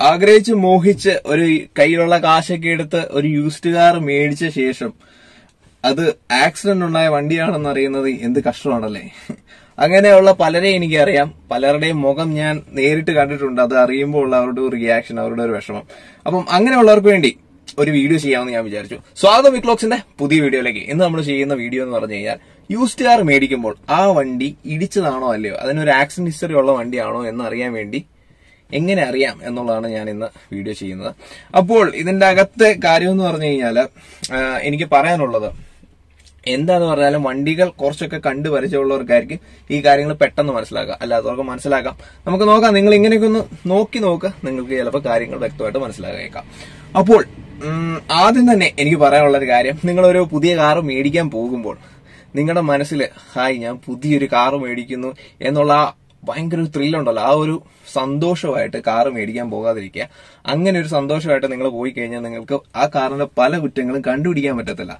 ആഗ്രഹിച്ച് മോഹിച്ച് ഒരു കയ്യിലുള്ള കാശൊക്കെ എടുത്ത് ഒരു യൂസ്ഡ് കാർ മേടിച്ച ശേഷം അത് ആക്സിഡന്റ് ഉണ്ടായ വണ്ടിയാണെന്ന് അറിയുന്നത് എന്ത് കഷ്ടമാണല്ലേ? അങ്ങനെയുള്ള പലരെ എനിക്കറിയാം. പലരുടെയും മുഖം ഞാൻ നേരിട്ട് കണ്ടിട്ടുണ്ട്. അത് അറിയുമ്പോൾ ഉള്ള അവരുടെ ഒരു റിയാക്ഷൻ അവരുടെ ഒരു വിഷമം. അപ്പം അങ്ങനെയുള്ളവർക്ക് വേണ്ടി ഒരു വീഡിയോ ചെയ്യാമെന്ന് ഞാൻ വിചാരിച്ചു. സ്വാഗതം വിക്ലോക്സിന്റെ പുതിയ വീഡിയോയിലേക്ക്. ഇന്ന് നമ്മൾ ചെയ്യുന്ന വീഡിയോ എന്ന് പറഞ്ഞു കഴിഞ്ഞാൽ യൂസ്ഡ് കാർ മേടിക്കുമ്പോൾ ആ വണ്ടി ഇടിച്ചതാണോ അല്ലയോ? അതിനൊരു ആക്സിഡന്റ് ഹിസ്റ്ററി ഉള്ള വണ്ടിയാണോ എന്ന് അറിയാൻ വേണ്ടി എങ്ങനെ അറിയാം എന്നുള്ളതാണ് ഞാൻ ഇന്ന് വീഡിയോ ചെയ്യുന്നത്. അപ്പോൾ ഇതിന്റെ അകത്തെ കാര്യം എന്ന് പറഞ്ഞു കഴിഞ്ഞാൽ എനിക്ക് പറയാനുള്ളത് എന്താന്ന് പറഞ്ഞാലും വണ്ടികൾ കുറച്ചൊക്കെ കണ്ടു പരിചയമുള്ളവർക്കായിരിക്കും ഈ കാര്യങ്ങൾ പെട്ടെന്ന് മനസ്സിലാക്കുക. അല്ലാത്തവർക്ക് മനസ്സിലാക്കാം. നമുക്ക് നോക്കാം. നിങ്ങൾ ഇങ്ങനെയൊക്കെ ഒന്ന് നോക്കി നോക്കുക നിങ്ങൾക്ക് ചിലപ്പോൾ കാര്യങ്ങൾ വ്യക്തമായിട്ട് മനസ്സിലാക്കാം അപ്പോൾ ആദ്യം തന്നെ എനിക്ക് പറയാനുള്ള ഒരു കാര്യം. നിങ്ങളൊരു പുതിയ കാറ് മേടിക്കാൻ പോകുമ്പോൾ നിങ്ങളുടെ മനസ്സിൽ ഹായ് ഞാൻ പുതിയൊരു കാറ് മേടിക്കുന്നു എന്നുള്ള ഭയങ്കര ഒരു ത്രില്ലുണ്ടല്ലോ ആ ഒരു സന്തോഷമായിട്ട് കാറ് മേടിക്കാൻ പോകാതിരിക്കുക. അങ്ങനെ ഒരു സന്തോഷമായിട്ട് നിങ്ങൾ പോയി കഴിഞ്ഞാൽ നിങ്ങൾക്ക് ആ കാറിന്റെ പല കുറ്റങ്ങളും കണ്ടുപിടിക്കാൻ പറ്റത്തില്ല.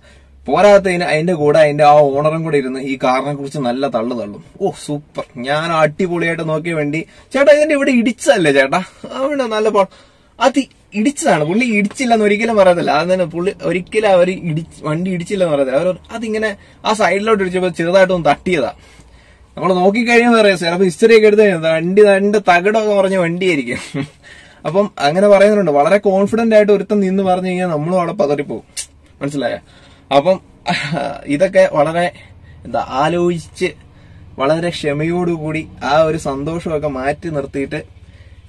പോരാത്തതിന് അതിന്റെ കൂടെ അതിന്റെ ആ ഓണറും കൂടെ ഇരുന്ന് ഈ കാറിനെ കുറിച്ച് നല്ല തള്ളു തള്ളും. ഓ സൂപ്പർ ഞാൻ അടിപൊളിയായിട്ട് നോക്കിയ വേണ്ടി. ചേട്ടാ ഇതിന്റെ ഇവിടെ ഇടിച്ചതല്ലേ ചേട്ടാ? അവിടെ നല്ല പോ അത് ഇടിച്ചതാണ്. പുള്ളി ഇടിച്ചില്ലെന്ന് ഒരിക്കലും പറയത്തില്ല. അത് തന്നെ പുള്ളി ഒരിക്കലും അവർ ഇടി വണ്ടി ഇടിച്ചില്ലെന്ന് പറയത്തില്ല. അവർ അതിങ്ങനെ ആ സൈഡിലോട്ട് ഇടിച്ചപ്പോൾ ചെറുതായിട്ടൊന്ന് തട്ടിയതാ. നമ്മൾ നോക്കിക്കഴിയുമ്പോൾ അറിയാം ചിലപ്പോൾ ഹിസ്റ്ററി ഒക്കെ എടുത്ത് വണ്ടി രണ്ട് തകിടൊക്കെ പറഞ്ഞ വണ്ടിയായിരിക്കും. അപ്പം അങ്ങനെ പറയുന്നുണ്ട് വളരെ കോൺഫിഡന്റ് ആയിട്ട് ഒരുത്തം നിന്ന് പറഞ്ഞു കഴിഞ്ഞാൽ നമ്മളും അവിടെ പതറിപ്പോവും. മനസ്സിലായ? അപ്പം ഇതൊക്കെ വളരെ എന്താ ആലോചിച്ച് വളരെ ക്ഷമയോടുകൂടി ആ ഒരു സന്തോഷമൊക്കെ മാറ്റി നിർത്തിയിട്ട്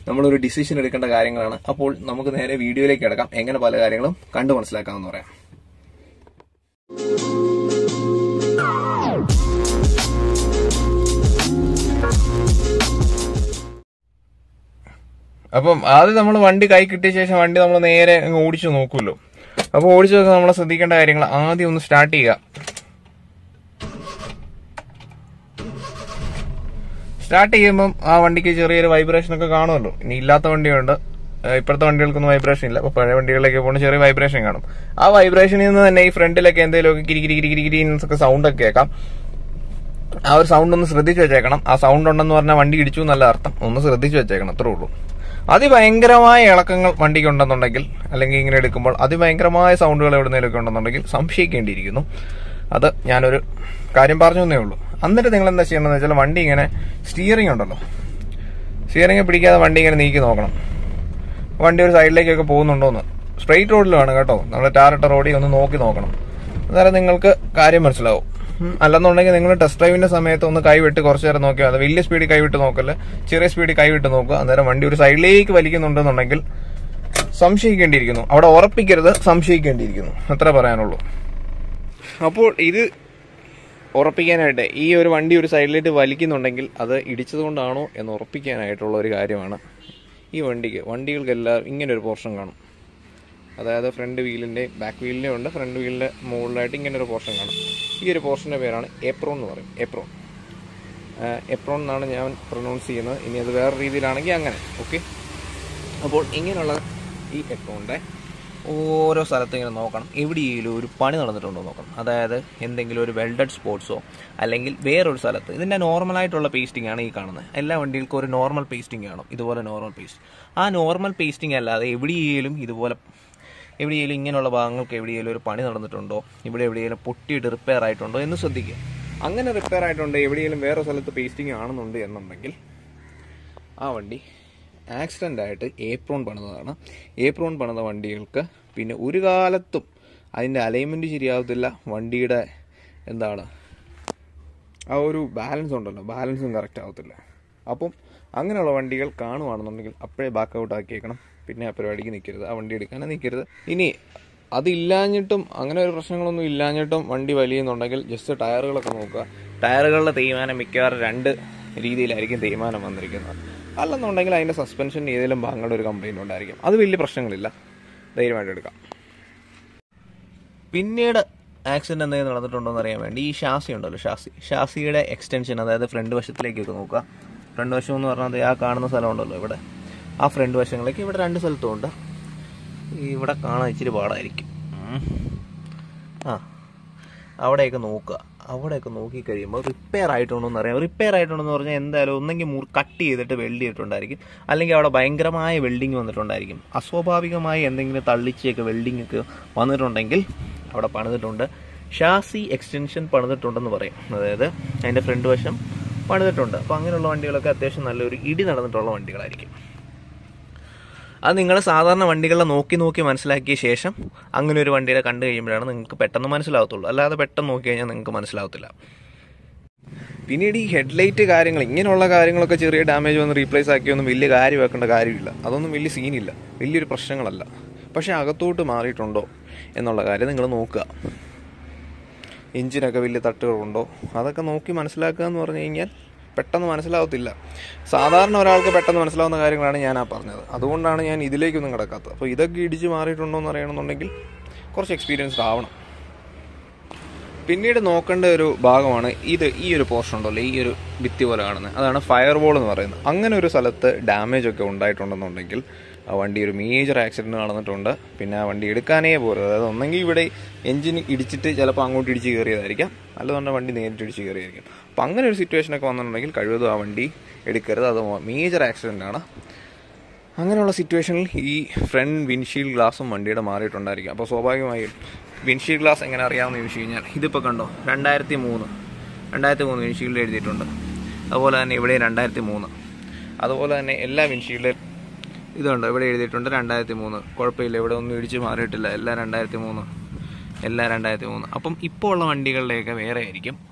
നമ്മളൊരു ഡിസിഷൻ എടുക്കേണ്ട കാര്യങ്ങളാണ്. അപ്പോൾ നമുക്ക് നേരെ വീഡിയോയിലേക്ക് കിടക്കാം. എങ്ങനെ പല കാര്യങ്ങളും കണ്ടു മനസ്സിലാക്കാമെന്ന് പറയാം. അപ്പം ആദ്യം നമ്മൾ വണ്ടി കൈ കിട്ടിയ ശേഷം വണ്ടി നമ്മൾ നേരെ ഓടിച്ചു നോക്കുമല്ലോ. അപ്പോൾ ഓടിച്ചു നോക്കാൻ നമ്മൾ ശ്രദ്ധിക്കേണ്ട കാര്യങ്ങൾ ആദ്യം ഒന്ന് സ്റ്റാർട്ട് ചെയ്യുക. സ്റ്റാർട്ട് ചെയ്യുമ്പം ആ വണ്ടിക്ക് ചെറിയൊരു വൈബ്രേഷൻ ഒക്കെ കാണുമല്ലോ. ഇനി ഇല്ലാത്ത വണ്ടിയുണ്ട്. ഇപ്പോഴത്തെ വണ്ടികൾക്കൊന്നും വൈബ്രേഷൻ ഇല്ല. അപ്പൊ പഴയ വണ്ടികളിലേക്ക് പോകുന്ന ചെറിയ വൈബ്രേഷൻ കാണും. ആ വൈബ്രേഷനിൽ നിന്ന് തന്നെ ഈ ഫ്രണ്ടിലൊക്കെ എന്തെങ്കിലുമൊക്കെ കിരി കിരി കിരി കിരി എന്നൊക്കെ സൗണ്ട് ഒക്കെ കേൾക്കാം. ആ ഒരു സൗണ്ട് ഒന്ന് ശ്രദ്ധിച്ചു വെച്ചേക്കണം. ആ സൗണ്ട് ഉണ്ടെന്ന് പറഞ്ഞാൽ വണ്ടി ഇടിച്ചു എന്നല്ല അർത്ഥം. ഒന്ന് ശ്രദ്ധിച്ചു വെച്ചേക്കണം. അത്രേ ഉള്ളൂ. അതിഭയങ്കരമായ ഇളക്കങ്ങൾ വണ്ടിക്ക് ഉണ്ടെന്നുണ്ടെങ്കിൽ അല്ലെങ്കിൽ ഇങ്ങനെ എടുക്കുമ്പോൾ അതിഭയങ്കരമായ സൗണ്ടുകൾ എവിടുന്നേലൊക്കെ ഉണ്ടെന്നുണ്ടെങ്കിൽ സംശയിക്കേണ്ടിയിരിക്കുന്നു. അത് ഞാനൊരു കാര്യം പറഞ്ഞു തന്നേ ഉള്ളൂ. എന്നിട്ട് നിങ്ങൾ എന്താ ചെയ്യണമെന്ന് വെച്ചാൽ വണ്ടി ഇങ്ങനെ സ്റ്റിയറിംഗ് ഉണ്ടല്ലോ. സ്റ്റിയറിംഗ് പിടിക്കാതെ വണ്ടി ഇങ്ങനെ നീക്കി നോക്കണം. വണ്ടി ഒരു സൈഡിലേക്കൊക്കെ പോകുന്നുണ്ടോന്ന്. സ്ട്രെയിറ്റ് റോഡിലാണ് കേട്ടോ. നമ്മുടെ ടാറിട്ട റോഡിൽ ഒന്ന് നോക്കി നോക്കണം. അന്നേരം നിങ്ങൾക്ക് കാര്യം മനസ്സിലാവും. അല്ലെന്നുണ്ടെങ്കിൽ നിങ്ങൾ ടെസ്റ്റ് ഡ്രൈവിന്റെ സമയത്ത് ഒന്ന് കൈവിട്ട് കുറച്ച് നേരം നോക്കിയാൽ അത് വലിയ സ്പീഡിൽ കൈവിട്ട് നോക്കല്ല. ചെറിയ സ്പീഡിൽ കൈവിട്ട് നോക്കുക. അന്നേരം വണ്ടി ഒരു സൈഡിലേക്ക് വലിക്കുന്നുണ്ടെന്നുണ്ടെങ്കിൽ സംശയിക്കേണ്ടിയിരിക്കുന്നു. അവിടെ ഉറപ്പിക്കരുത് സംശയിക്കേണ്ടിയിരിക്കുന്നു. അത്ര പറയാനുള്ളൂ. അപ്പോൾ ഇത് ഉറപ്പിക്കാനായിട്ട് ഈ ഒരു വണ്ടി ഒരു സൈഡിലേക്ക് വലിക്കുന്നുണ്ടെങ്കിൽ അത് ഇടിച്ചത് കൊണ്ടാണോ എന്ന് ഉറപ്പിക്കാനായിട്ടുള്ള ഒരു കാര്യമാണ് ഈ വണ്ടിക്ക്. വണ്ടികൾക്കെല്ലാം ഇങ്ങനെ ഒരു പോർഷൻ കാണും. അതായത് ഫ്രണ്ട് വീലിന്റെയും ബാക്ക് വീലിന്റെയും ഉണ്ട്. ഫ്രണ്ട് വീലിന്റെ മുകളിലായിട്ട് ഇങ്ങനെ ഒരു പോർഷൻ കാണും. ഈ ഒരു പോർഷന്റെ പേരാണ് എപ്രോൺ എന്ന് പറയും. എപ്രോൺ എപ്രോൺ എന്നാണ് ഞാൻ പ്രൊനൗൺസ് ചെയ്യുന്നത്. ഇനി അത് വേറെ രീതിയിലാണെങ്കിൽ അങ്ങനെ. ഓക്കെ അപ്പോൾ ഇങ്ങനെയുള്ള ഈ എപ്രോണിന്റെ ഓരോ സ്ഥലത്തും ഇങ്ങനെ നോക്കണം. എവിടെയെങ്കിലും ഒരു പണി നടന്നിട്ടുണ്ടോ നോക്കണം. അതായത് എന്തെങ്കിലും ഒരു വെൽഡഡ് സ്പോർട്സോ അല്ലെങ്കിൽ വേറൊരു സ്ഥലത്ത്. ഇതിന്റെ നോർമലായിട്ടുള്ള പേസ്റ്റിംഗ് ആണ് ഈ കാണുന്നത്. എല്ലാ വണ്ടികൾക്കും ഒരു നോർമൽ പേസ്റ്റിംഗ് കാണും. ഇതുപോലെ നോർമൽ പേസ്റ്റ് ആ നോർമൽ പേസ്റ്റിംഗ് അല്ലാതെ എവിടെയെങ്കിലും ഇതുപോലെ എവിടെയെങ്കിലും ഇങ്ങനെയുള്ള ഭാഗങ്ങൾക്ക് എവിടെയെങ്കിലും ഒരു പണി നടന്നിട്ടുണ്ടോ? ഇവിടെ എവിടെയെങ്കിലും പൊട്ടിയിട്ട് റിപ്പയർ ആയിട്ടുണ്ടോ എന്ന് ശ്രദ്ധിക്കുക. അങ്ങനെ റിപ്പയർ ആയിട്ടുണ്ട്. എവിടെയെങ്കിലും വേറെ സ്ഥലത്ത് പേസ്റ്റിംഗ് ആണെന്നുണ്ട് എന്നുണ്ടെങ്കിൽ ആ വണ്ടി ആക്സിഡന്റ് ആയിട്ട് ഏപ്രോൺ പണിതതാണ്. ഏപ്രോൺ പണിത വണ്ടികൾക്ക് പിന്നെ ഒരു കാലത്തും അതിന്റെ അലൈൻമെന്റ് ശരിയാവത്തില്ല. വണ്ടിയുടെ എന്താണ്? ആ ഒരു ബാലൻസ് ഉണ്ടല്ലോ. ബാലൻസും കറക്റ്റ് ആവത്തില്ല. അപ്പം അങ്ങനെയുള്ള വണ്ടികൾ കാണുവാണെന്നുണ്ടെങ്കിൽ അപ്പോഴേ ബാക്ക് ഔട്ട് ആക്കിയേക്കണം. പിന്നെ ആ പരിപാടിക്ക് നിൽക്കരുത് ആ വണ്ടി എടുക്കാനേ നിൽക്കരുത് ഇനി അതില്ലാഞ്ഞിട്ടും അങ്ങനെ ഒരു പ്രശ്നങ്ങളൊന്നും ഇല്ലാഞ്ഞിട്ടും വണ്ടി വലിയുന്നുണ്ടെങ്കിൽ ജസ്റ്റ് ടയറുകളൊക്കെ നോക്കുക. ടയറുകളുടെ തേയ്മാനം മിക്കവാറും രണ്ട് രീതിയിലായിരിക്കും തേയ്മാനം വന്നിരിക്കുന്നത്. അല്ലെന്നുണ്ടെങ്കിൽ അതിന്റെ സസ്പെൻഷൻ ഏതെങ്കിലും ഭാഗങ്ങളുടെ ഒരു കംപ്ലൈന്റ് ഉണ്ടായിരിക്കും. അത് വലിയ പ്രശ്നങ്ങളില്ല. ധൈര്യമായിട്ട് എടുക്കാം. പിന്നീട് ആക്സിഡന്റ് എന്തെങ്കിലും നടന്നിട്ടുണ്ടോ എന്ന് അറിയാൻ വേണ്ടി ഈ ഷാസി ഉണ്ടല്ലോ ഷാസി ഷാസിയുടെ എക്സ്റ്റൻഷൻ അതായത് ഫ്രണ്ട് വശത്തിലേക്കൊക്കെ നോക്കുക. ഫ്രണ്ട് വശം എന്ന് പറഞ്ഞാൽ ആ കാണുന്ന സ്ഥലമുണ്ടല്ലോ ഇവിടെ. ആ ഫ്രണ്ട് വശങ്ങളിലേക്ക് ഇവിടെ രണ്ട് സ്ഥലത്തും ഉണ്ട്. ഇവിടെ കാണാൻ ഇച്ചിരി പാടായിരിക്കും. ആ അവിടെയൊക്കെ നോക്കുക. അവിടെയൊക്കെ നോക്കി കഴിയുമ്പോൾ റിപ്പയർ ആയിട്ടുണ്ടോ എന്ന് അറിയാം. റിപ്പയർ ആയിട്ടുണ്ടോ എന്ന് പറഞ്ഞാൽ എന്തായാലും ഒന്നെങ്കിൽ മുറി കട്ട് ചെയ്തിട്ട് വെൽഡ് ചെയ്തിട്ടുണ്ടായിരിക്കും. അല്ലെങ്കിൽ അവിടെ ഭയങ്കരമായ വെൽഡിങ് വന്നിട്ടുണ്ടായിരിക്കും. അസ്വാഭാവികമായി എന്തെങ്കിലും തള്ളിച്ചൊക്കെ വെൽഡിംഗ് ഒക്കെ വന്നിട്ടുണ്ടെങ്കിൽ അവിടെ പണിതിട്ടുണ്ട്. ഷാസി എക്സ്റ്റൻഷൻ പണിതിട്ടുണ്ടെന്ന് പറയും. അതായത് അതിന്റെ ഫ്രണ്ട് വശം പണിതിട്ടുണ്ട്. അപ്പോൾ അങ്ങനെയുള്ള വണ്ടികളൊക്കെ അത്യാവശ്യം നല്ലൊരു ഇടി നടന്നിട്ടുള്ള വണ്ടികളായിരിക്കും. അത് നിങ്ങൾ സാധാരണ വണ്ടികളെ നോക്കി നോക്കി മനസ്സിലാക്കിയ ശേഷം അങ്ങനെ ഒരു വണ്ടിയുടെ കണ്ടു കഴിയുമ്പോഴാണ് നിങ്ങൾക്ക് പെട്ടെന്ന് മനസ്സിലാവത്തുള്ളൂ. അല്ലാതെ പെട്ടെന്ന് നോക്കി കഴിഞ്ഞാൽ നിങ്ങൾക്ക് മനസ്സിലാവത്തില്ല. പിന്നീട് ഈ ഹെഡ്ലൈറ്റ് കാര്യങ്ങൾ ഇങ്ങനെയുള്ള കാര്യങ്ങളൊക്കെ ചെറിയ ഡാമേജ് വന്ന് റീപ്ലേസ് ആക്കിയൊന്നും വലിയ കാര്യം വെക്കേണ്ട കാര്യമില്ല. അതൊന്നും വലിയ സീനില്ല. വലിയൊരു പ്രശ്നങ്ങളല്ല. പക്ഷേ അകത്തോട്ട് മാറിയിട്ടുണ്ടോ എന്നുള്ള കാര്യം നിങ്ങൾ നോക്കുക. എഞ്ചിനൊക്കെ വലിയ തട്ടുകളുണ്ടോ? അതൊക്കെ നോക്കി മനസ്സിലാക്കുക എന്ന് പറഞ്ഞു കഴിഞ്ഞാൽ പെട്ടെന്ന് മനസ്സിലാവത്തില്ല. സാധാരണ ഒരാൾക്ക് പെട്ടെന്ന് മനസ്സിലാവുന്ന കാര്യങ്ങളാണ് ഞാൻ ആ പറഞ്ഞത്. അതുകൊണ്ടാണ് ഞാൻ ഇതിലേക്കൊന്നും കിടക്കാത്തത്. അപ്പോൾ ഇതൊക്കെ ഇടിച്ച് മാറിയിട്ടുണ്ടോ എന്ന് അറിയണമെന്നുണ്ടെങ്കിൽ കുറച്ച് എക്സ്പീരിയൻസ്ഡ് ആവണം. പിന്നീട് നോക്കേണ്ട ഒരു ഭാഗമാണ് ഇത് ഈ ഒരു പോർഷൻ ഉണ്ടല്ലോ ഈ ഒരു ഭിത്തി പോലെ കാണുന്നത്. അതാണ് ഫയർ വോൾ എന്ന് പറയുന്നത്. അങ്ങനെ ഒരു സ്ഥലത്ത് ഡാമേജ് ഒക്കെ ഉണ്ടായിട്ടുണ്ടെന്നുണ്ടെങ്കിൽ ആ വണ്ടി ഒരു മേജർ ആക്സിഡന്റ് നടന്നിട്ടുണ്ട്. പിന്നെ ആ വണ്ടി എടുക്കാനേ പോലും അതായത് ഒന്നെങ്കിൽ ഇവിടെ എൻജിൻ ഇടിച്ചിട്ട് ചിലപ്പോൾ അങ്ങോട്ട് ഇടിച്ച് കയറിയതായിരിക്കാം. അല്ലാതെ വണ്ടി നേരിട്ട് ഇടിച്ച് കയറിയായിരിക്കും അപ്പം അങ്ങനെ ഒരു സിറ്റുവേഷൻ ഒക്കെ വന്നിട്ടുണ്ടെങ്കിൽ കഴിവതും ആ വണ്ടി എടുക്കരുത്. അത് മേജർ ആക്സിഡന്റ് ആണ്. അങ്ങനെയുള്ള സിറ്റുവേഷനിൽ ഈ ഫ്രണ്ട് വിൻഷീൽഡ് ഗ്ലാസും വണ്ടിയുടെ മാറിയിട്ടുണ്ടായിരിക്കും. അപ്പോൾ സ്വാഭാവികമായും വിൻഷീൽഡ് ഗ്ലാസ് എങ്ങനെ അറിയാമെന്ന് ചോദിച്ചു കഴിഞ്ഞാൽ ഇതിപ്പോൾ കണ്ടോ? രണ്ടായിരത്തി മൂന്ന് രണ്ടായിരത്തി മൂന്ന് വിൻഷീൽഡ് എഴുതിയിട്ടുണ്ട്. അതുപോലെ തന്നെ ഇവിടെ രണ്ടായിരത്തി മൂന്ന് അതുപോലെ തന്നെ എല്ലാ വിൻഷീൽഡ് ഇതുണ്ട് ഇവിടെ എഴുതിയിട്ടുണ്ട് രണ്ടായിരത്തി മൂന്ന് കുഴപ്പമില്ല. ഇവിടെ ഒന്നും ഇടിച്ച് മാറിയിട്ടില്ല. എല്ലാം രണ്ടായിരത്തി മൂന്ന് എല്ലാം രണ്ടായിരത്തി മൂന്ന് അപ്പം ഇപ്പോൾ ഉള്ള വണ്ടികളുടെയൊക്കെ വേറെ ആയിരിക്കും.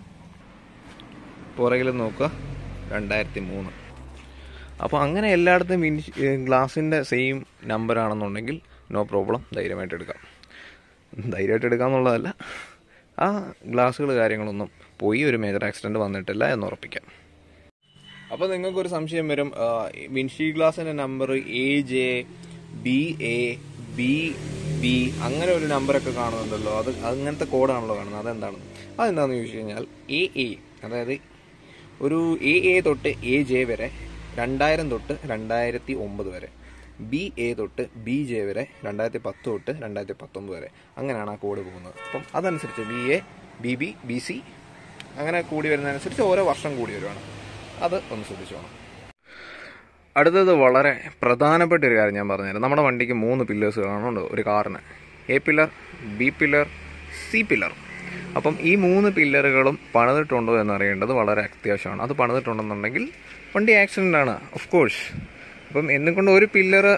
പുറകിൽ നോക്കുക. രണ്ടായിരത്തി മൂന്ന് അപ്പോൾ അങ്ങനെ എല്ലായിടത്തും വിൻ ഗ്ലാസിന്റെ സെയിം നമ്പർ ആണെന്നുണ്ടെങ്കിൽ നോ പ്രോബ്ലം. ധൈര്യമായിട്ട് എടുക്കാം. ധൈര്യമായിട്ട് എടുക്കാം എന്നുള്ളതല്ല ആ ഗ്ലാസ്സുകൾ കാര്യങ്ങളൊന്നും പോയി ഒരു മേജർ ആക്സിഡന്റ് വന്നിട്ടില്ല എന്ന് ഉറപ്പിക്കാം അപ്പോൾ നിങ്ങൾക്കൊരു സംശയം വരും. വിൻഷീ ഗ്ലാസിന്റെ number A J B A B B അങ്ങനെ ഒരു നമ്പറൊക്കെ കാണുന്നുണ്ടല്ലോ. അത് അങ്ങനത്തെ കോഡാണല്ലോ കാണുന്നത്. അതെന്താണ്? അതെന്താണെന്ന് ചോദിച്ചു കഴിഞ്ഞാൽ എ എ അതായത് ഒരു എ എ തൊട്ട് എ ജെ വരെ രണ്ടായിരം തൊട്ട് രണ്ടായിരത്തി ഒമ്പത് വരെ. ബി എ തൊട്ട് ബി ജെ വരെ രണ്ടായിരത്തി പത്ത് തൊട്ട് രണ്ടായിരത്തി പത്തൊമ്പത് വരെ. അങ്ങനെയാണ് ആ കോഡ് പോകുന്നത്. അപ്പം അതനുസരിച്ച് B A B B B C അങ്ങനെ കൂടി വരുന്നതനുസരിച്ച് ഓരോ വർഷം കൂടി വരുവാണ്. അത് ഒന്ന് ശ്രദ്ധിച്ചോണം അടുത്തത് വളരെ പ്രധാനപ്പെട്ട ഒരു കാര്യം ഞാൻ പറഞ്ഞുതരാം. നമ്മുടെ വണ്ടിക്ക് മൂന്ന് പില്ലേഴ്സ് കാണുന്നുണ്ട് ഒരു കാറിന്. A pillar B pillar C pillar അപ്പം ഈ മൂന്ന് പില്ലറുകളും പണിതിട്ടുണ്ടോ എന്നറിയേണ്ടത് വളരെ അത്യാവശ്യമാണ്. അത് പണിതിട്ടുണ്ടെന്നുണ്ടെങ്കിൽ വണ്ടി ആക്സിഡന്റ് ആണ് ഓഫ് കോഴ്സ് അപ്പം എന്നും കൊണ്ട് ഒരു പില്ലറ്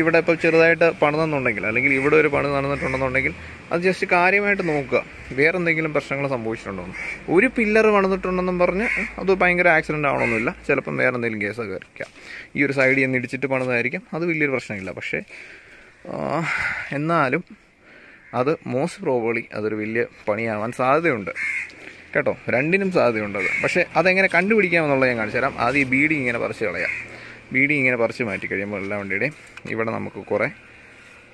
ഇവിടെ ഇപ്പോൾ ചെറുതായിട്ട് പണിതെന്നുണ്ടെങ്കിൽ അല്ലെങ്കിൽ ഇവിടെ ഒരു പണി നടന്നിട്ടുണ്ടെന്നുണ്ടെങ്കിൽ അത് ജസ്റ്റ് കാര്യമായിട്ട് നോക്കുക. വേറെ എന്തെങ്കിലും പ്രശ്നങ്ങൾ സംഭവിച്ചിട്ടുണ്ടോ ഒരു പില്ലർ പണിതിട്ടുണ്ടെന്നും പറഞ്ഞ് അത് ഭയങ്കര ആക്സിഡന്റ് ആവണമെന്നില്ല ചിലപ്പം വേറെ എന്തെങ്കിലും കേസൊക്കെ കയറിക്കാം ഈ ഒരു സൈഡിൽ നിന്ന് ഇടിച്ചിട്ട് പണിതായിരിക്കും. അത് വലിയൊരു പ്രശ്നമില്ല. പക്ഷേ എന്നാലും അത് മോസ്റ്റ് പ്രോബബ്ലി അതൊരു വലിയ പണിയാവാൻ സാധ്യതയുണ്ട്. കേട്ടോ? രണ്ടിനും സാധ്യതയുണ്ട് അത്. പക്ഷേ അതെങ്ങനെ കണ്ടുപിടിക്കാമെന്നുള്ളത് ഞാൻ കാണിച്ചു തരാം. ആദ്യം ഈ ബീഡി ഇങ്ങനെ പറിച്ച് കളയാം. ബീഡി ഇങ്ങനെ പറിച്ച് മാറ്റി കഴിയുമ്പോൾ എല്ലാ വണ്ടിയുടെയും ഇവിടെ നമുക്ക് കുറേ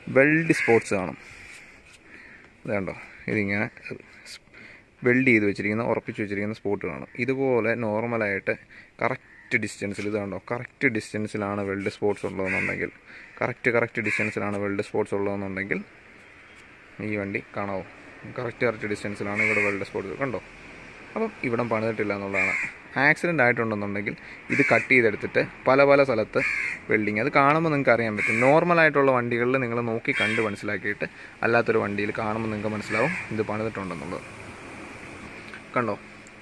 വെൽഡ് സ്പോട്ട്സ് കാണും. ഇത് കണ്ടോ? ഇതിങ്ങനെ വെൽഡ് ചെയ്ത് വെച്ചിരിക്കുന്ന ഉറപ്പിച്ച് വെച്ചിരിക്കുന്ന സ്പോട്ട് കാണും. ഇതുപോലെ നോർമലായിട്ട് കറക്റ്റ് ഡിസ്റ്റൻസിൽ ഇത് കണ്ടോ? കറക്റ്റ് ഡിസ്റ്റൻസിലാണ് വെൽഡ് സ്പോട്ട്സ് ഉള്ളതെന്നുണ്ടെങ്കിൽ കറക്റ്റ് കറക്റ്റ് ഡിസ്റ്റൻസിലാണ് വെൽഡ് സ്പോട്ട്സ് ഉള്ളതെന്നുണ്ടെങ്കിൽ ഈ വണ്ടി കാണാവോ. കറക്റ്റ് കറക്റ്റ് ഡിസ്റ്റൻസിലാണ് ഇവിടെ വെൽഡ് സ്പോട്ട് കണ്ടോ? അപ്പം ഇവിടം പണിതിട്ടില്ല എന്നുള്ളതാണ്. ആക്സിഡന്റ് ആയിട്ടുണ്ടെന്നുണ്ടെങ്കിൽ ഇത് കട്ട് ചെയ്തെടുത്തിട്ട് പല പല സ്ഥലത്ത് വെൽഡിങ് അത് കാണുമ്പോൾ നിങ്ങൾക്ക് അറിയാൻ പറ്റും. നോർമൽ ആയിട്ടുള്ള വണ്ടികളിൽ നിങ്ങൾ നോക്കി കണ്ട് മനസ്സിലാക്കിയിട്ട് അല്ലാത്തൊരു വണ്ടിയിൽ കാണുമ്പോൾ നിങ്ങൾക്ക് മനസ്സിലാവും ഇത് പണിതിട്ടുണ്ടെന്നുള്ളത്. കണ്ടോ?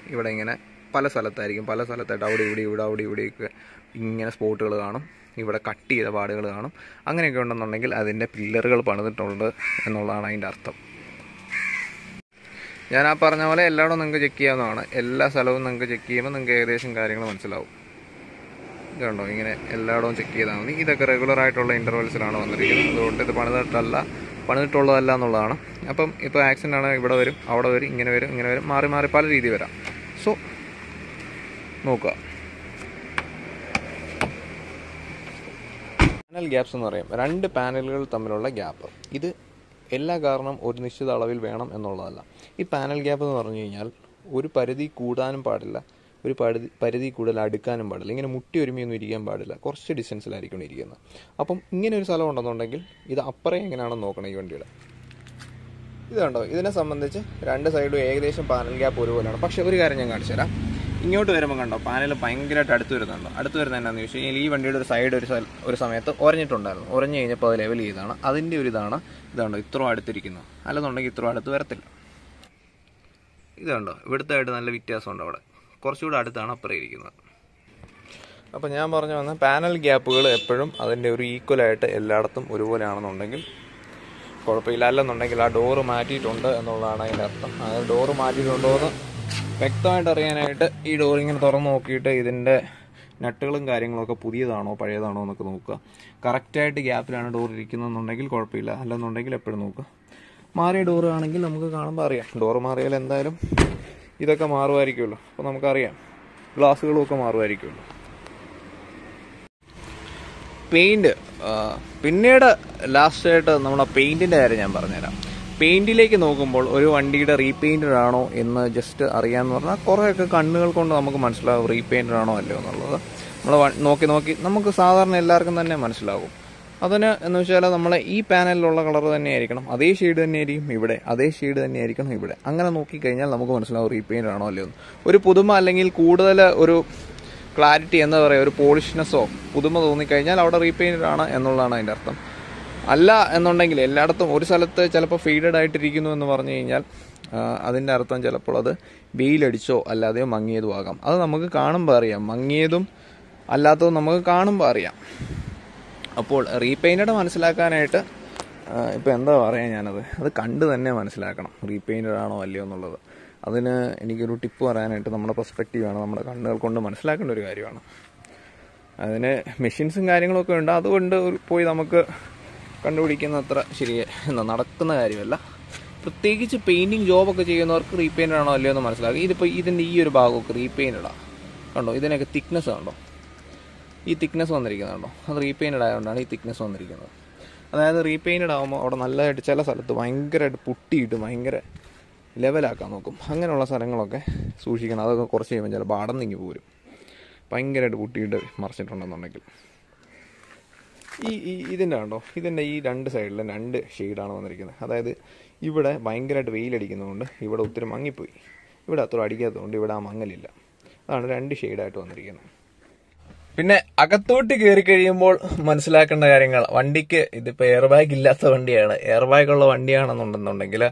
ഇവിടെ ഇങ്ങനെ പല സ്ഥലത്തായിരിക്കും. പല സ്ഥലത്തായിട്ട് അവിടെ ഇവിടെ ഇവിടെ അവിടെ ഇവിടെയൊക്കെ ഇങ്ങനെ സ്പോട്ടുകൾ കാണും. ഇവിടെ കട്ട് ചെയ്ത പാടുകൾ കാണും. അങ്ങനെയൊക്കെ ഉണ്ടെന്നുണ്ടെങ്കിൽ അതിന്റെ പില്ലറുകൾ പണിതിട്ടുണ്ട് എന്നുള്ളതാണ് അതിന്റെ അർത്ഥം. ഞാൻ ആ പറഞ്ഞ പോലെ എല്ലായിടവും നിങ്ങൾക്ക് ചെക്ക് ചെയ്യാവുന്നതാണ്. എല്ലാ സ്ഥലവും നിങ്ങൾക്ക് ചെക്ക് ചെയ്യുമ്പോൾ നിങ്ങൾക്ക് ഏകദേശം കാര്യങ്ങൾ മനസ്സിലാവും. ഇതുണ്ടോ? ഇങ്ങനെ എല്ലായിടവും ചെക്ക് ചെയ്താൽ മതി. ഇതൊക്കെ റെഗുലർ ആയിട്ടുള്ള ഇന്റർവെൽസിലാണ് വന്നിരിക്കുന്നത്. അതുകൊണ്ട് ഇത് പണിതിട്ടല്ല പണിതിട്ടുള്ളതല്ല എന്നുള്ളതാണ്. അപ്പം ഇപ്പോൾ ആക്സിഡന്റ് ആണ് ഇവിടെ വരും അവിടെ വരും ഇങ്ങനെ വരും ഇങ്ങനെ വരും മാറി മാറി പല രീതി വരാം. സോ നോക്കുക. പാനൽ ഗ്യാപ്സ് എന്ന് പറയും. രണ്ട് പാനലുകൾ തമ്മിലുള്ള ഗ്യാപ്പ് ഇത് എല്ലാ കാരണം ഒരു നിശ്ചിത അളവിൽ വേണം എന്നുള്ളതല്ല. ഈ പാനൽ ഗ്യാപ്പ് എന്ന് പറഞ്ഞു കഴിഞ്ഞാൽ ഒരു പരിധി കൂടാനും പാടില്ല. ഒരു പരിധി പരിധി കൂടുതൽ അടുക്കാനും പാടില്ല. ഇങ്ങനെ മുട്ടി ഒരുമിയൊന്നും ഇരിക്കാൻ പാടില്ല. കുറച്ച് ഡിസ്റ്റൻസിലായിരിക്കണം ഇരിക്കുന്നത്. അപ്പം ഇങ്ങനെ ഒരു സ്ഥലം ഉണ്ടെന്നുണ്ടെങ്കിൽ ഇത് അപ്പറേ എങ്ങനെയാണെന്ന് നോക്കണം ഈ വണ്ടിയുടെ. ഇത് കണ്ടോ? ഇതിനെ സംബന്ധിച്ച് രണ്ട് സൈഡും ഏകദേശം പാനൽ ഗ്യാപ്പ് ഒരുപോലെയാണ്. പക്ഷേ ഒരു കാര്യം ഞാൻ കാണിച്ചു തരാം ഇങ്ങോട്ട് വരുമ്പോൾ കണ്ടോ പാനൽ ഭയങ്കരമായിട്ട് അടുത്ത് വരുന്നുണ്ടോ. അടുത്ത് വരുന്നത് എന്നാന്ന് ചോദിച്ചു കഴിഞ്ഞാൽ ഈ വണ്ടിയുടെ ഒരു സൈഡ് ഒരു ഒരു സമയത്ത് ഉറഞ്ഞിട്ടുണ്ടായിരുന്നു ഉറഞ്ഞു കഴിഞ്ഞപ്പോൾ അത് ലെവൽ ചെയ്താണ് അതിന്റെ ഒരു ഇതാണ് ഇതുണ്ടോ ഇത്രയും അടുത്തിരിക്കുന്നത് അല്ലെന്നുണ്ടെങ്കിൽ ഇത്രയും അടുത്ത് വരത്തില്ല. ഇതുണ്ടോ ഇവിടുത്തെ ആയിട്ട് നല്ല വ്യത്യാസമുണ്ട് അവിടെ. കുറച്ചുകൂടെ അടുത്താണ് അപ്പുറം ഇരിക്കുന്നത്. അപ്പോൾ ഞാൻ പറഞ്ഞു വന്ന പാനൽ ഗ്യാപ്പുകൾ എപ്പോഴും അതിന്റെ ഒരു ഈക്വലായിട്ട് എല്ലായിടത്തും ഒരുപോലെയാണെന്നുണ്ടെങ്കിൽ കുഴപ്പമില്ല. അല്ലെന്നുണ്ടെങ്കിൽ ആ ഡോറ് മാറ്റിയിട്ടുണ്ട് എന്നുള്ളതാണ് അതിന്റെ അർത്ഥം. ആ ഡോറ് മാറ്റിയിട്ടുണ്ടോ എന്ന് വ്യക്തമായിട്ട് അറിയാനായിട്ട് ഈ ഡോർ ഇങ്ങനെ തുറന്ന് നോക്കിയിട്ട് ഇതിന്റെ നട്ടുകളും കാര്യങ്ങളൊക്കെ പുതിയതാണോ പഴയതാണോ എന്നൊക്കെ നോക്കുക. കറക്റ്റായിട്ട് ഗ്യാപ്പിലാണ് ഡോർ ഇരിക്കുന്നതെന്നുണ്ടെങ്കിൽ കുഴപ്പമില്ല. അല്ലെന്നുണ്ടെങ്കിൽ എപ്പോഴും നോക്കുക. മാറിയ ഡോർ ആണെങ്കിൽ നമുക്ക് കാണുമ്പോൾ അറിയാം. ഡോർ മാറിയാൽ എന്തായാലും ഇതൊക്കെ മാറുമായിരിക്കുമല്ലോ. അപ്പോൾ നമുക്കറിയാം. ഗ്ലാസ്സുകളും ഒക്കെ മാറുമായിരിക്കുമല്ലോ. പെയിന്റ് പിന്നീട് ലാസ്റ്റായിട്ട് നമ്മുടെ പെയിന്റിന്റെ കാര്യം ഞാൻ പറഞ്ഞുതരാം. പെയിന്റിലേക്ക് നോക്കുമ്പോൾ ഒരു വണ്ടിയുടെ റീപെയിന്റഡ് ആണോ എന്ന് ജസ്റ്റ് അറിയാന്ന് പറഞ്ഞാൽ കുറേയൊക്കെ കണ്ണുകൾ കൊണ്ട് നമുക്ക് മനസ്സിലാവും റീപെയിന്റഡ് ആണോ അല്ലയോ എന്നുള്ളത്. നമ്മൾ നോക്കി നോക്കി നമുക്ക് സാധാരണ എല്ലാവർക്കും തന്നെ മനസ്സിലാകും. അതിന് എന്ന് വെച്ചാൽ നമ്മൾ ഈ പാനലിലുള്ള കളർ തന്നെയായിരിക്കണം. അതേ ഷെയ്ഡ് തന്നെയായിരിക്കും ഇവിടെ. അതേ ഷെയ്ഡ് തന്നെയായിരിക്കണം ഇവിടെ. അങ്ങനെ നോക്കിക്കഴിഞ്ഞാൽ നമുക്ക് മനസ്സിലാവും റീപെയിന്റ് ആണോ അല്ലയോ ഒരു പുതുമ അല്ലെങ്കിൽ കൂടുതൽ ഒരു ക്ലാരിറ്റി എന്താ പറയുക ഒരു പോളിഷ്നെസ്സോ പുതുമ തോന്നിക്കഴിഞ്ഞാൽ അവിടെ റീപെയിന്റഡ് ആണ് എന്നുള്ളതാണ് അതിന്റെ അർത്ഥം. അല്ല എന്നുണ്ടെങ്കിൽ എല്ലായിടത്തും ഒരു സ്ഥലത്ത് ചിലപ്പോൾ ഫീഡഡ് ആയിട്ടിരിക്കുന്നു എന്ന് പറഞ്ഞു കഴിഞ്ഞാൽ അതിന്റെ അർത്ഥം ചിലപ്പോൾ അത് വെയിലടിച്ചോ അല്ലാതെയോ മങ്ങിയതും ആകാം. അത് നമുക്ക് കാണുമ്പോൾ അറിയാം. മങ്ങിയതും അല്ലാത്തതും നമുക്ക് കാണുമ്പോൾ അറിയാം. അപ്പോൾ റീപെയിന്റഡ് മനസ്സിലാക്കാനായിട്ട് ഇപ്പോൾ എന്താ പറയുക ഞാനത്? അത് കണ്ട് തന്നെ മനസ്സിലാക്കണം. റീപെയിന്റഡ് ആണോ അല്ലയോ എന്നുള്ളത്. അതിന് എനിക്കൊരു ടിപ്പ് പറയാനായിട്ട് നമ്മുടെ പെർസ്പെക്റ്റീവാണ് നമ്മുടെ കണ്ണുകൾ കൊണ്ട് മനസ്സിലാക്കേണ്ട ഒരു കാര്യമാണ്. അതിന് മെഷീൻസും കാര്യങ്ങളൊക്കെ ഉണ്ട്. അതുകൊണ്ട് പോയി നമുക്ക് കണ്ടുപിടിക്കുന്ന അത്ര ശരി എന്താ നടക്കുന്ന കാര്യമല്ല. പ്രത്യേകിച്ച് പെയിന്റിങ് ജോബൊക്കെ ചെയ്യുന്നവർക്ക് റീപെയിന്റ് ആണോ അല്ലയോ എന്ന് മനസ്സിലാക്കി. ഇതിപ്പോൾ ഇതിന്റെ ഈ ഒരു ഭാഗമൊക്കെ റീപെയിന്റഡാണ് കണ്ടോ? ഇതിനൊക്കെ തിക്നെസ് കണ്ടോ? ഈ തിക്നെസ് വന്നിരിക്കുന്നുണ്ടോ അത് റീപെയിന്റഡ് ആയതുകൊണ്ടാണ് ഈ തിക്നെസ് വന്നിരിക്കുന്നത്. അതായത് റീപെയിന്റഡ് ആകുമ്പോൾ അവിടെ നല്ലതായിട്ട് ചില സ്ഥലത്ത് ഭയങ്കരമായിട്ട് പുട്ടിയിട്ട് ഭയങ്കര ലെവലാക്കാൻ നോക്കും. അങ്ങനെയുള്ള സ്ഥലങ്ങളൊക്കെ സൂക്ഷിക്കണം. അതൊക്കെ കുറച്ച് കഴിയുമ്പോൾ ചിലപ്പോൾ അടന്നിങ്ങി പോരും. ഭയങ്കരമായിട്ട് പുട്ടിയിട്ട് മറിച്ചിട്ടുണ്ടെന്നുണ്ടെങ്കിൽ. ഈ ഇതിന്റെ ആണോ ഇതിന്റെ ഈ രണ്ട് സൈഡിലും രണ്ട് ഷെയ്ഡാണ് വന്നിരിക്കുന്നത്. അതായത് ഇവിടെ ഭയങ്കരമായിട്ട് വെയിലടിക്കുന്നതുകൊണ്ട് ഇവിടെ ഒത്തിരി മങ്ങിപ്പോയി. ഇവിടെ അത്ര അടിക്കാത്തതുകൊണ്ട് ഇവിടെ ആ മങ്ങലില്ല. അതാണ് രണ്ട് ഷെയ്ഡായിട്ട് വന്നിരിക്കുന്നത്. പിന്നെ അകത്തോട്ട് കയറി കഴിയുമ്പോൾ മനസ്സിലാക്കേണ്ട കാര്യങ്ങൾ. വണ്ടിക്ക് ഇതിപ്പോൾ എയർ ബാഗ് ഇല്ലാത്ത വണ്ടിയാണ്. എയർ ബാഗ് ഉള്ള വണ്ടിയാണെന്നുണ്ടെന്നുണ്ടെങ്കിൽ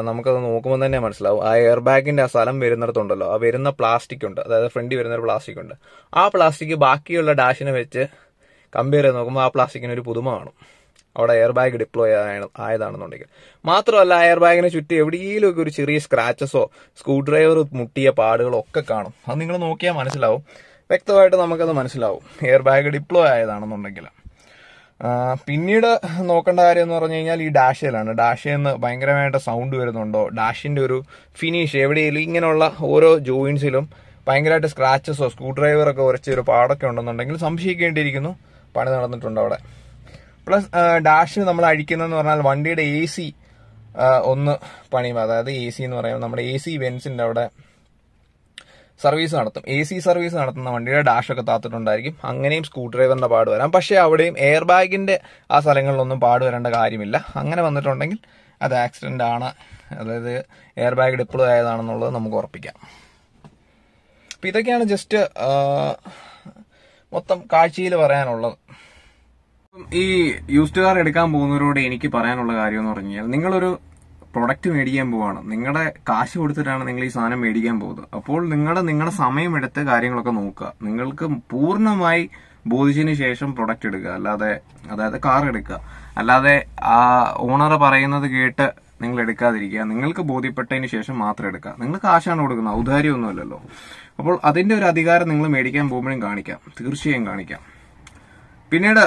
നമുക്കത് നോക്കുമ്പോൾ തന്നെ മനസ്സിലാവും. ആ എയർ ബാഗിന്റെ ആ സ്ഥലം വരുന്നിടത്തുണ്ടല്ലോ. ആ വരുന്ന പ്ലാസ്റ്റിക് ഉണ്ട്. അതായത് ഫ്രണ്ടിൽ വരുന്ന ഒരു പ്ലാസ്റ്റിക് ഉണ്ട്. ആ പ്ലാസ്റ്റിക് ബാക്കിയുള്ള ഡാഷിനെ വെച്ച് കമ്പയർ ചെയ്ത് നോക്കുമ്പോൾ ആ പ്ലാസ്റ്റിക്കിന് ഒരു പുതുമ കാണും. അവിടെ എയർ ബാഗ് ഡിപ്ലോയ് ആയതാണെന്നുണ്ടെങ്കിൽ. മാത്രമല്ല എയർ ബാഗിന് ചുറ്റും എവിടെയെങ്കിലും ഒക്കെ ഒരു ചെറിയ സ്ക്രാച്ചസോ സ്ക്രൂ ഡ്രൈവർ മുട്ടിയ പാടുകളോ ഒക്കെ കാണും. അത് നിങ്ങൾ നോക്കിയാൽ മനസ്സിലാവും. വ്യക്തമായിട്ട് നമുക്കത് മനസ്സിലാവും. എയർ ബാഗ് ഡിപ്ലോയ് ആയതാണെന്നുണ്ടെങ്കിൽ പിന്നീട് നോക്കേണ്ട കാര്യം എന്ന് പറഞ്ഞു കഴിഞ്ഞാൽ ഈ ഡാഷയിലാണ് ഡാഷയിൽ നിന്ന് ഭയങ്കരമായിട്ട് സൗണ്ട് വരുന്നുണ്ടോ? ഡാഷിന്റെ ഒരു ഫിനിഷ് എവിടെയെങ്കിലും ഇങ്ങനെയുള്ള ഓരോ ജോയിൻസിലും ഭയങ്കരമായിട്ട് സ്ക്രാച്ചസോ സ്ക്രൂ ഡ്രൈവറൊക്കെ ഉരച്ച ഒരു പാടൊക്കെ ഉണ്ടെന്നുണ്ടെങ്കിൽ സംശയിക്കേണ്ടിയിരിക്കുന്നു. പണി നടന്നിട്ടുണ്ട് അവിടെ. പ്ലസ് ഡാഷ് നമ്മൾ അഴിക്കുന്നതെന്ന് പറഞ്ഞാൽ വണ്ടിയുടെ എ സി ഒന്ന് പണിയും. അതായത് എ സി എന്ന് പറയുമ്പോൾ നമ്മുടെ എ സി വെൻസിന്റെ അവിടെ സർവീസ് നടത്തും. എ സി സർവീസ് നടത്തുന്ന വണ്ടിയുടെ ഡാഷൊക്കെ താത്തിട്ടുണ്ടായിരിക്കും. അങ്ങനെയും സ്ക്രൂ ഡ്രൈവറിന്റെ പാട് വരാം. പക്ഷേ അവിടെയും എയർ ബാഗിന്റെ ആ സ്ഥലങ്ങളിലൊന്നും പാട് വരേണ്ട കാര്യമില്ല. അങ്ങനെ വന്നിട്ടുണ്ടെങ്കിൽ അത് ആക്സിഡന്റ് ആണ്. അതായത് എയർ ബാഗ് ഡിപ്ലോ ആയതാണെന്നുള്ളത് നമുക്ക് ഉറപ്പിക്കാം. അപ്പോൾ ഇതൊക്കെയാണ് ജസ്റ്റ് മൊത്തം കാഴ്ചയിൽ പറയാനുള്ളത്. ഈ യൂസ്ഡ് കാർ എടുക്കാൻ പോകുന്നവരോട് എനിക്ക് പറയാനുള്ള കാര്യം എന്ന് പറഞ്ഞു കഴിഞ്ഞാൽ നിങ്ങളൊരു പ്രൊഡക്റ്റ് മേടിക്കാൻ പോവാണ്. നിങ്ങളുടെ കാശ് കൊടുത്തിട്ടാണ് നിങ്ങൾ ഈ സാധനം മേടിക്കാൻ പോകുന്നത്. അപ്പോൾ നിങ്ങളുടെ നിങ്ങളുടെ സമയമെടുത്ത് കാര്യങ്ങളൊക്കെ നോക്കുക. നിങ്ങൾക്ക് പൂർണമായി ബോധിച്ചതിന് ശേഷം പ്രൊഡക്റ്റ് എടുക്കുക. അല്ലാതെ അതായത് കാർ എടുക്കുക. അല്ലാതെ ആ ഓണർ പറയുന്നത് കേട്ട് നിങ്ങൾ എടുക്കാതിരിക്കുക. നിങ്ങൾക്ക് ബോധ്യപ്പെട്ടതിന് ശേഷം മാത്രം എടുക്കുക. നിങ്ങൾ കാശാണ് കൊടുക്കുന്നത്. ഔദാര്യമൊന്നുമല്ലല്ലോ. അപ്പോൾ അതിന്റെ ഒരു അധികാരം നിങ്ങൾ മേടിക്കാൻ പോകുമ്പോഴും കാണിക്കാം. തീർച്ചയായും കാണിക്കാം. പിന്നീട്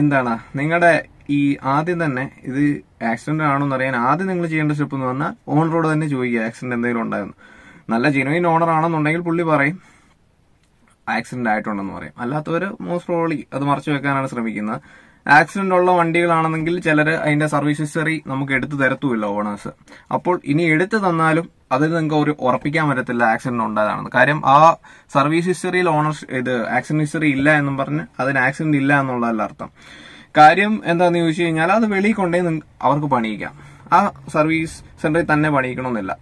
എന്താണ്? നിങ്ങളുടെ ഈ ആദ്യം തന്നെ ഇത് ആക്സിഡന്റ് ആണോ എന്ന് അറിയാൻ ആദ്യം നിങ്ങൾ ചെയ്യേണ്ട സ്റ്റെപ്പ് എന്ന് പറഞ്ഞാൽ ഓണറോട് തന്നെ ചോദിക്കുക ആക്സിഡന്റ് എന്തെങ്കിലും ഉണ്ടായിരുന്നു നല്ല ജെനുവിൻ ഓണർ ആണെന്നുണ്ടെങ്കിൽ പുള്ളി പറയും ആക്സിഡന്റ് ആയിട്ടുണ്ടെന്ന് പറയും. അല്ലാത്തവർ മോസ്റ്റ് പ്രോബ്ലി അത് മറച്ചു വെക്കാനാണ് ശ്രമിക്കുന്നത്. ആക്സിഡന്റ് ഉള്ള വണ്ടികളാണെന്നെങ്കിൽ ചിലർ അതിന്റെ സർവീസ് ഹിസ്റ്ററി നമുക്ക് എടുത്തു തരത്തുമില്ല ഓണേഴ്സ് അപ്പോൾ ഇനി എടുത്തു തന്നാലും അതിൽ നിങ്ങൾക്ക് ഒരു ഉറപ്പിക്കാൻ പറ്റത്തില്ല ആക്സിഡന്റ് ഉണ്ടായതാണെന്ന്. കാര്യം ആ സർവീസ് ഹിസ്റ്ററിയിൽ ഓണർ ഇത് ആക്സിഡന്റ് ഹിസ്റ്ററി ഇല്ല എന്നും പറഞ്ഞ് അതിന് ആക്സിഡന്റ് ഇല്ല എന്നുള്ളതല്ല അർത്ഥം. കാര്യം എന്താണെന്ന് ചോദിച്ചു കഴിഞ്ഞാൽ അത് വെളിയിൽ കൊണ്ടേ അവർക്ക് പണിയിക്കാം. ആ സർവീസ് സെന്ററിൽ തന്നെ പണിയിക്കണമെന്നില്ല.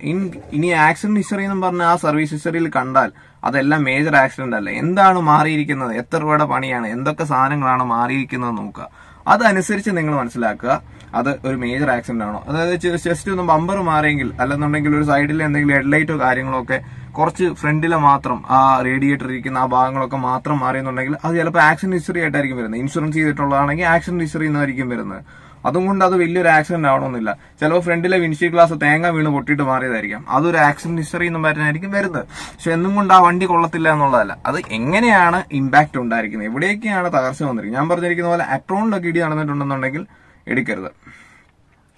ഇനി ആക്സിഡന്റ് ഹിസ്റ്ററി എന്ന് പറഞ്ഞ ആ സർവീസ് ഹിസ്റ്ററിയിൽ കണ്ടാൽ അതെല്ലാം മേജർ ആക്സിഡന്റ് അല്ല? എന്താണ് മാറിയിരിക്കുന്നത്? എത്ര രൂപയുടെ പണിയാണ്? എന്തൊക്കെ സാധനങ്ങളാണ് മാറിയിരിക്കുന്നത് നോക്കുക. അതനുസരിച്ച് നിങ്ങൾ മനസ്സിലാക്കുക. അത് ഒരു മേജർ ആക്സിഡന്റ് ആണോ? അതായത് ജസ്റ്റ് ഒന്ന് ബമ്പർ മാറിയെങ്കിൽ അല്ലെന്നുണ്ടെങ്കിൽ ഒരു സൈഡിൽ എന്തെങ്കിലും ഹെഡ്ലൈറ്റോ കാര്യങ്ങളോ ഒക്കെ കുറച്ച് ഫ്രണ്ടിലെ മാത്രം ആ റേഡിയേറ്റർ ഇരിക്കുന്ന ആ ഭാഗങ്ങളൊക്കെ മാത്രം മാറിയെന്നുണ്ടെങ്കിൽ അത് ചിലപ്പോൾ ആക്സിഡന്റ് ഹിസ്റ്ററി ആയിട്ടായിരിക്കും വരുന്നത്. ഇൻഷുറൻസ് ചെയ്തിട്ടുള്ളതാണെങ്കിൽ ആക്സിഡന്റ് ഹിസ്റ്ററി എന്നായിരിക്കും വരുന്നത്. അതുകൊണ്ട് അത് വലിയൊരു ആക്സിഡന്റ് ആവണമെന്നില്ല. ചിലപ്പോൾ ഫ്രണ്ടിലെ വിൻഷീൽ ഗ്ലാസ് തേങ്ങ വീണ് പൊട്ടിയിട്ട് മാറിയതായിരിക്കും. അതൊരു ആക്സിഡന്റ് ഹിസ്റ്ററി എന്ന് പറഞ്ഞായിരിക്കും വരുന്നത്. പക്ഷെ എന്നും കൊണ്ട് ആ വണ്ടി കൊള്ളത്തില്ല എന്നുള്ളതല്ല. അത് എങ്ങനെയാണ് ഇമ്പാക്ട് ഉണ്ടായിരിക്കുന്നത്? എവിടെയൊക്കെയാണ് തകർച്ച വന്നിരിക്കുന്നത്? ഞാൻ പറഞ്ഞിരിക്കുന്ന പോലെ അട്രോണിലൊക്കെ ഇടി നടന്നിട്ടുണ്ടെന്നുണ്ടെങ്കിൽ എടുക്കരുത്.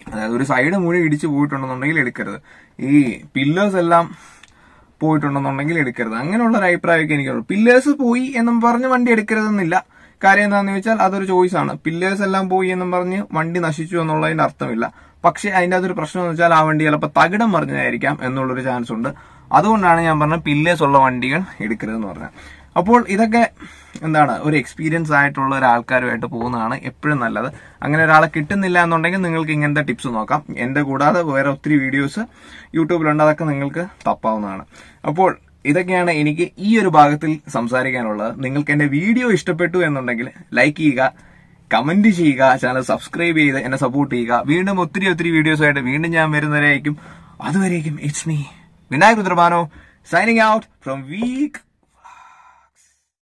അതായത് ഒരു സൈഡ് മുഴുവൻ ഇടിച്ചു പോയിട്ടുണ്ടെന്നുണ്ടെങ്കിൽ എടുക്കരുത്. ഈ പില്ലേഴ്സ് എല്ലാം പോയിട്ടുണ്ടെന്നുണ്ടെങ്കിൽ എടുക്കരുത്. അങ്ങനെയുള്ള ഒരു അഭിപ്രായമൊക്കെ എനിക്കുള്ളൂ പില്ലേഴ്സ് പോയി എന്നും പറഞ്ഞ് വണ്ടി എടുക്കരുതെന്നില്ല. കാര്യം എന്താണെന്ന് വെച്ചാൽ അതൊരു ചോയ്സ് ആണ് പില്ലേഴ്സ് എല്ലാം പോയി എന്നും പറഞ്ഞ് വണ്ടി നശിച്ചു എന്നുള്ളതിന്റെ അർത്ഥമില്ല. പക്ഷെ അതിന്റെ അതൊരു പ്രശ്നം എന്ന് വെച്ചാൽ ആ വണ്ടി ചിലപ്പോൾ തകിടം മറിഞ്ഞതായിരിക്കാം എന്നുള്ളൊരു ചാൻസ് ഉണ്ട്. അതുകൊണ്ടാണ് ഞാൻ പറഞ്ഞത് പില്ലേഴ്സ് ഉള്ള വണ്ടികൾ എടുക്കരുതെന്ന് പറഞ്ഞത്. അപ്പോൾ ഇതൊക്കെ എന്താണ് ഒരു എക്സ്പീരിയൻസ് ആയിട്ടുള്ള ഒരാൾക്കാരുമായിട്ട് പോകുന്നതാണ് എപ്പോഴും നല്ലത്. അങ്ങനെ ഒരാളെ കിട്ടുന്നില്ല എന്നുണ്ടെങ്കിൽ നിങ്ങൾക്ക് ഇങ്ങനത്തെ ടിപ്സ് നോക്കാം. എന്റെ കൂടാതെ വേറെ ഒത്തിരി വീഡിയോസ് യൂട്യൂബിലുണ്ട്. അതൊക്കെ നിങ്ങൾക്ക് തപ്പാവുന്നതാണ്. അപ്പോൾ ഇതൊക്കെയാണ് എനിക്ക് ഈ ഒരു ഭാഗത്തിൽ സംസാരിക്കാനുള്ളത്. നിങ്ങൾക്ക് എന്റെ വീഡിയോ ഇഷ്ടപ്പെട്ടു എന്നുണ്ടെങ്കിൽ ലൈക്ക് ചെയ്യുക കമന്റ് ചെയ്യുക ചാനൽ സബ്സ്ക്രൈബ് ചെയ്ത് എന്നെ സപ്പോർട്ട് ചെയ്യുക. വീണ്ടും ഒത്തിരി ഒത്തിരി വീഡിയോസ് ആയിട്ട് വീണ്ടും ഞാൻ വരുന്നവരായിരിക്കും. അതുവരേക്കും it's me Vinayak Rudrabano signing out from week